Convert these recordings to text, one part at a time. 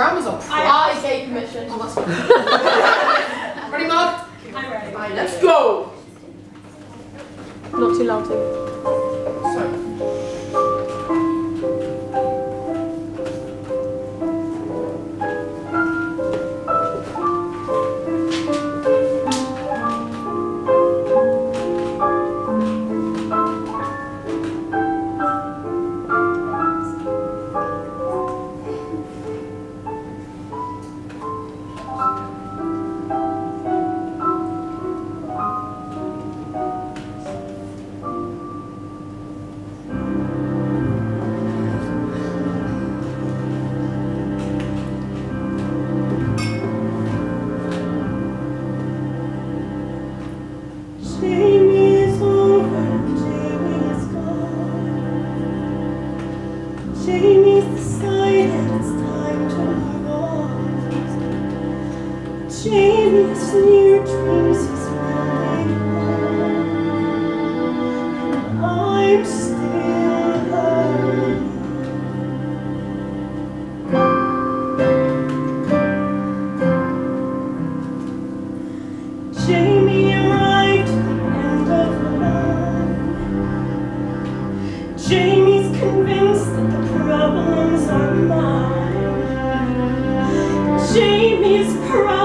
Graham I, I gave permission. Oh, that's fine. ready, Mark? I'm ready. Let's go. Not too loud, Shame it's new. Jamie's convinced that the problems are mine. Jamie's pride.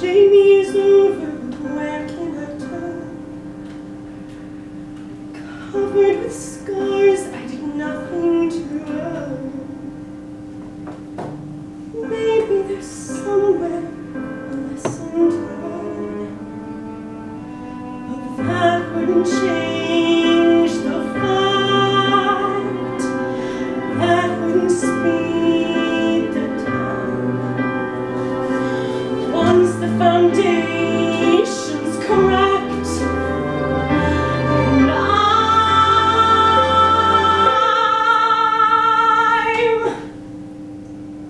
Jamie is over, where can I turn? Covered with scars, I did nothing to earn. Maybe there's somewhere a lesson to learn, but that wouldn't change. foundation's cracked And I'm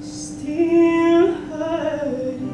still hurting.